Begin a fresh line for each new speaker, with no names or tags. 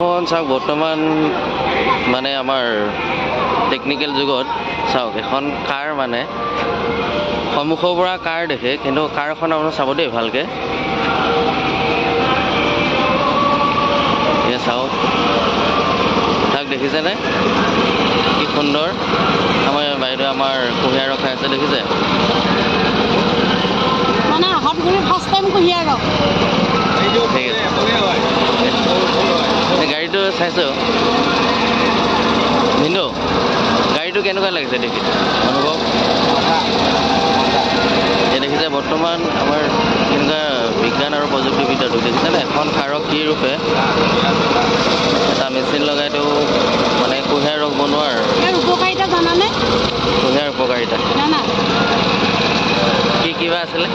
এখন চাওক বৰ্তমান মানে আমাৰ টেকনিকেল যুগত চাওক এখন কাৰ মানে সন্মুখৰ পৰা কাৰ দেখে কিন্তু কাৰখন আপোনাৰ চাব দেই ভালকৈ। চাওক তাক দেখিছেনে? কি সুন্দৰ। আমাৰ বাইদেউ আমাৰ কুঁহিয়াৰ ৰখাই আছে দেখিছে?
মানে আহত গুৰি ফাৰ্ষ্ট টাইম কুঁহিয়াৰ ৰস
ঠিক আছে। চাইছোঁ ভিনদেউ গাড়ীটো কেনেকুৱা লাগিছে দেখি? অনুভৱ? এই দেখিছে বৰ্তমান আমাৰ কেনেকুৱা বিজ্ঞান আৰু প্ৰযুক্তিবিদ্যাটো দেখিছেনে এখন কাৰক কি ৰূপে? এটা মেচিন লগাই তেওঁ মানে কুঁহিয়াৰ ৰস বনোৱাৰ।
উপকাৰিতা জানানে?
কুঁহিয়াৰ উপকাৰিতা। কি কিবা আছিলে?